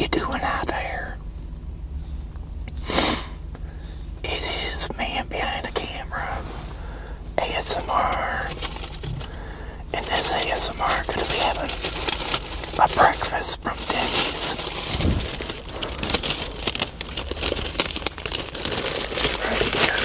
you doing out there? It is man behind the camera. ASMR. And this ASMR gonna be having a breakfast from Denny's. Right here.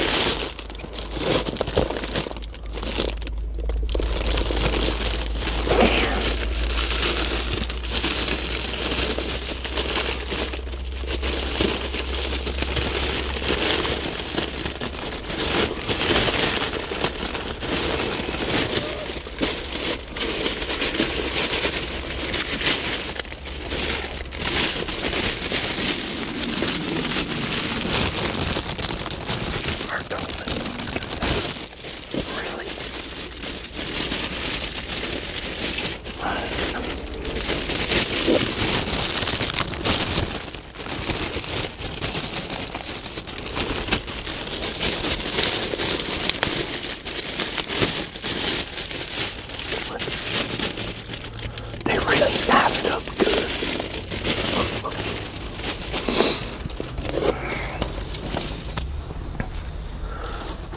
Or don't Really? They really knot it up good.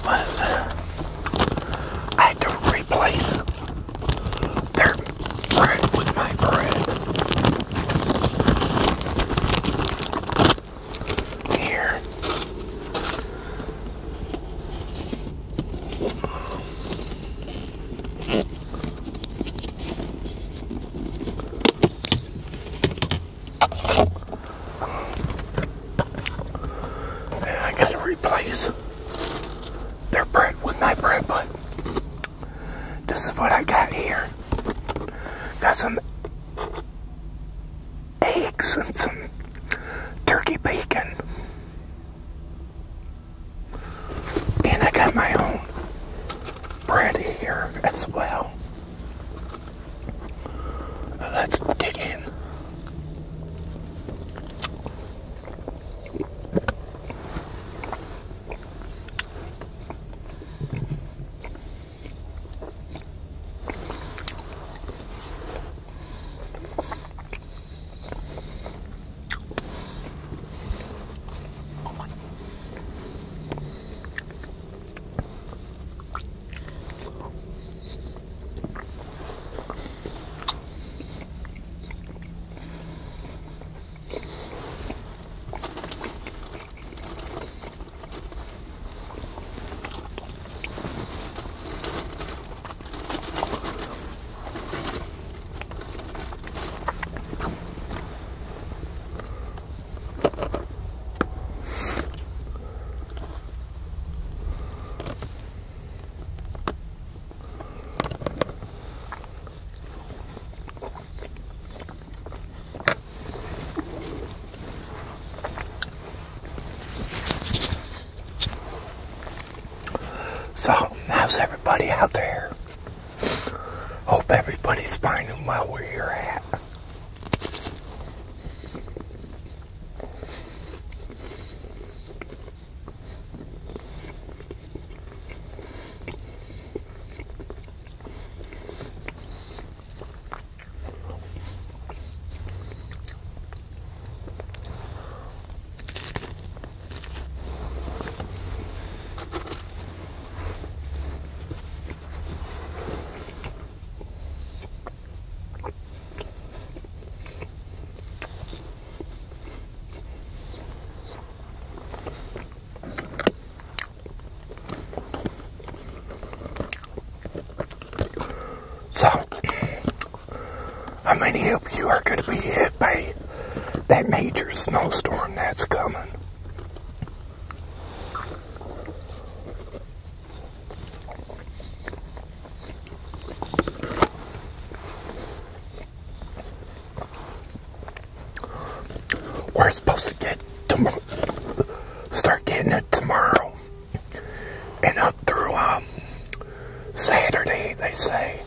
But uh, I had to replace their bread with my bread. Here. I gotta replace their bread with my bread, but this is what I got here. Got some eggs and some turkey bacon. And I got my own bread here as well. Let's dig in. So, how's everybody out there? Hope everybody's finding well where you're at. So, how many of you are going to be hit by that major snowstorm that's coming? We're supposed to get tomorrow, start getting it tomorrow, and up through um, Saturday, they say.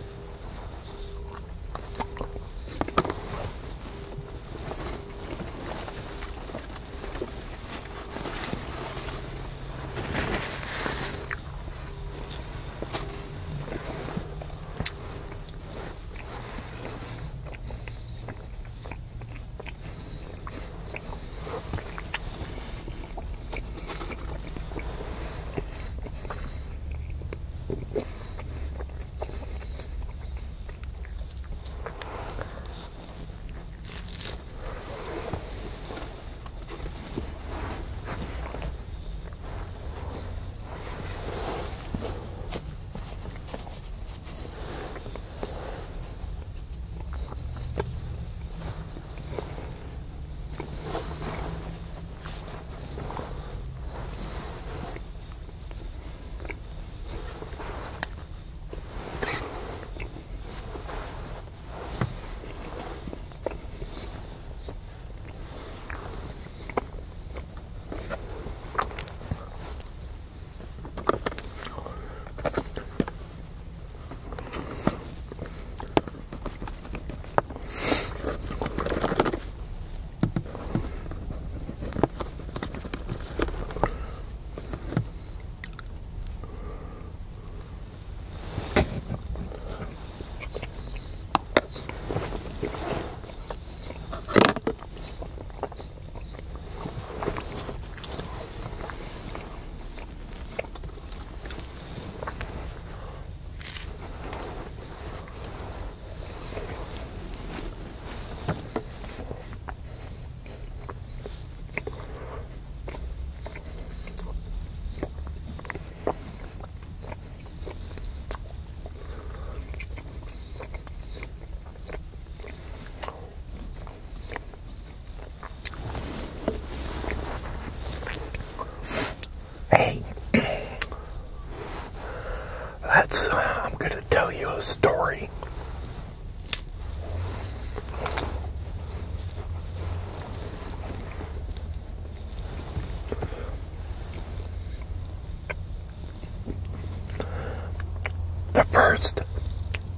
the first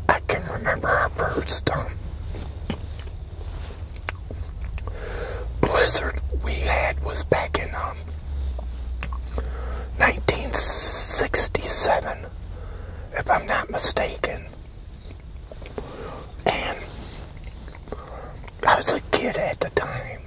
I can remember our first um, blizzard we had was back in um, 1967, if I'm not mistaken. And I was a kid at the time.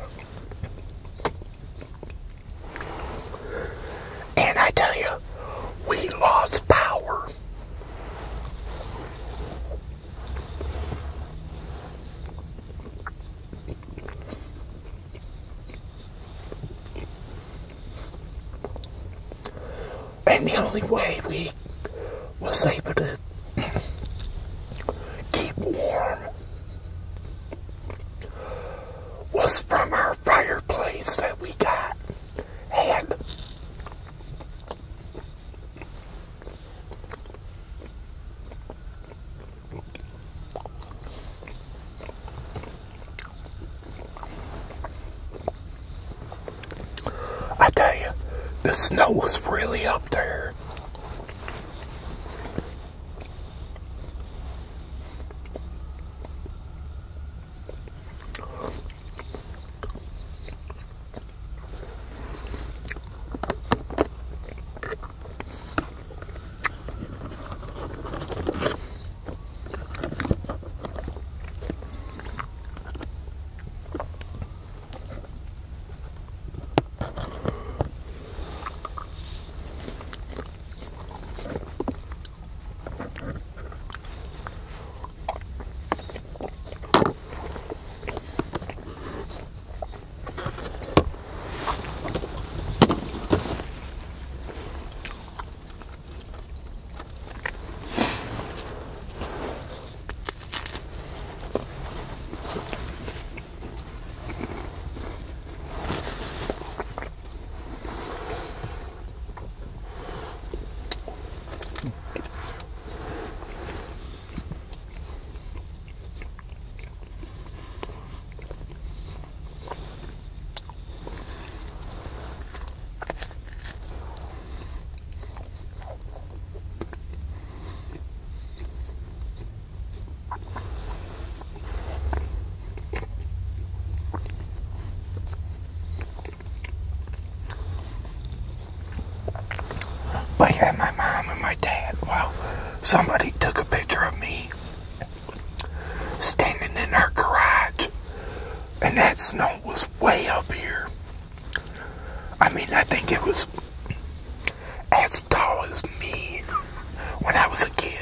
From our fireplace that we got had. I tell you, the snow was really up there. But yeah, my mom and my dad, well, somebody took a picture of me standing in our garage, and that snow was way up here. I mean, I think it was as tall as me when I was a kid.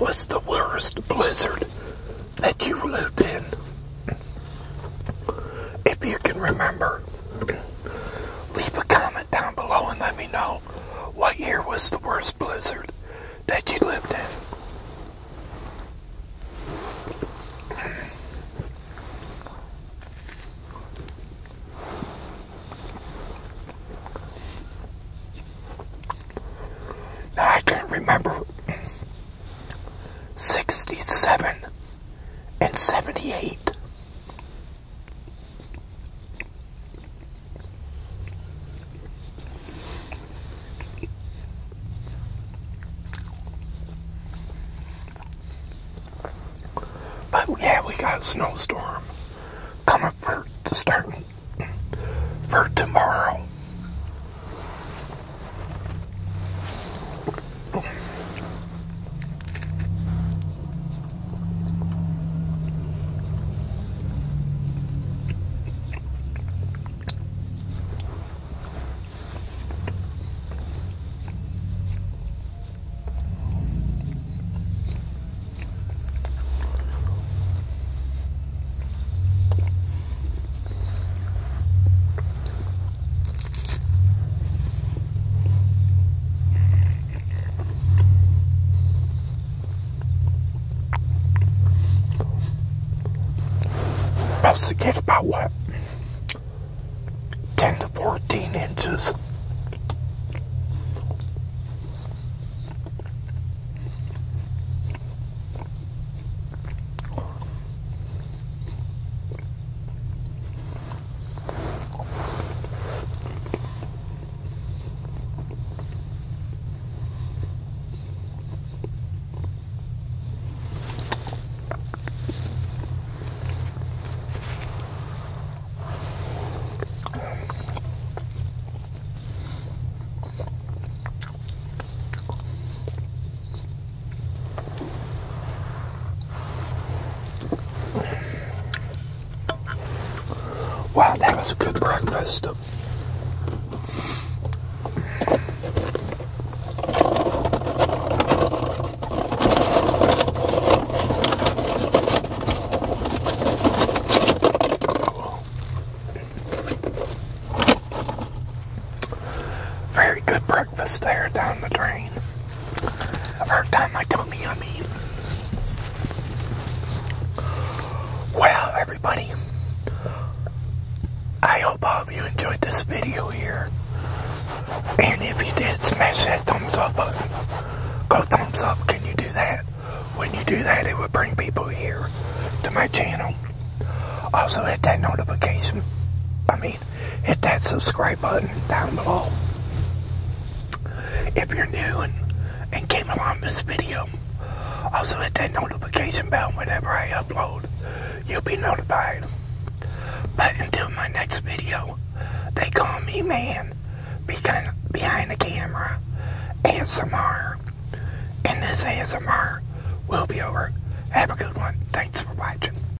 Was the worst blizzard that you lived in? If you can remember, leave a comment down below and let me know what year was the worst blizzard that you lived in. But yeah, we got a snowstorm coming for to start for tomorrow. Must to get about what? 10 to 14 inches. Wow, that was a good breakfast. Very good breakfast there down the drain. I mean. Everybody, I hope all of you enjoyed this video here. And if you did, smash that thumbs up button. Go thumbs up, can you do that? When you do that, it would bring people here to my channel. Also, hit that notification. I mean, hit that subscribe button down below. If you're new and, and came along this video, also hit that notification bell whenever I upload. You'll be notified. But until my next video, they call me man behind, behind the camera, ASMR. And this ASMR will be over. Have a good one. Thanks for watching.